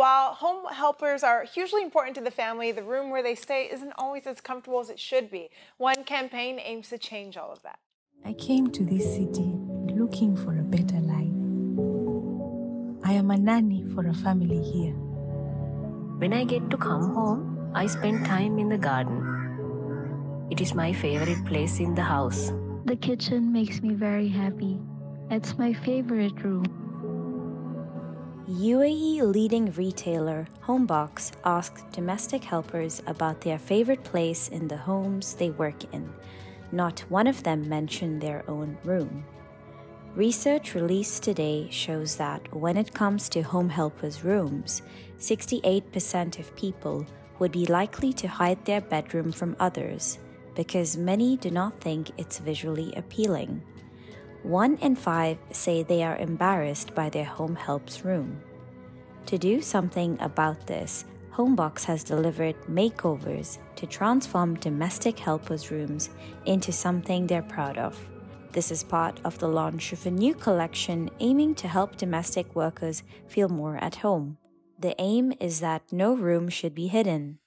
While home helpers are hugely important to the family, the room where they stay isn't always as comfortable as it should be. One campaign aims to change all of that. I came to this city looking for a better life. I am a nanny for a family here. When I get to come home, I spend time in the garden. It is my favorite place in the house. The kitchen makes me very happy. It's my favorite room. UAE leading retailer Homebox asked domestic helpers about their favorite place in the homes they work in. Not one of them mentioned their own room. Research released today shows that when it comes to home helpers' rooms, 68% of people would be likely to hide their bedroom from others because many do not think it's visually appealing. One in five say they are embarrassed by their home help's room. To do something about this, Homebox has delivered makeovers to transform domestic helpers' rooms into something they're proud of. This is part of the launch of a new collection aiming to help domestic workers feel more at home. The aim is that no room should be hidden.